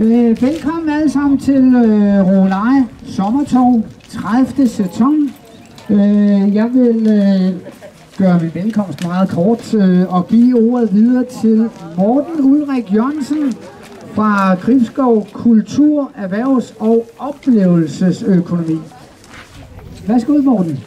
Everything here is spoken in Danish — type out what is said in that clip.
Øh, velkommen alle sammen til øh, Roleje Sommertog 30. sæson. Øh, jeg vil øh, gøre min velkomst meget kort øh, og give ordet videre til Morten Ulrik Jørgensen fra Gribskov Kultur, Erhvervs- og Oplevelsesøkonomi. Værsgo, Morten.